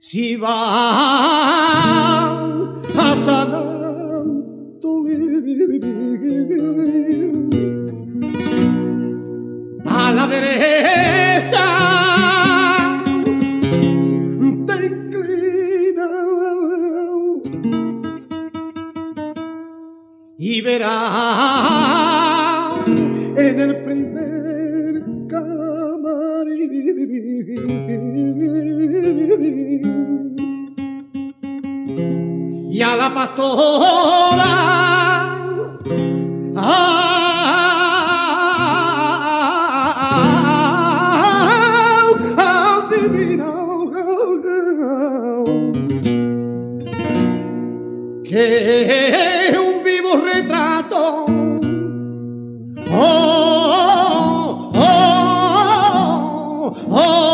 si va a Santo a la derecha y verás en el primer camarín a la pastora que es un vivo retrato. Oh, oh, oh, oh, oh,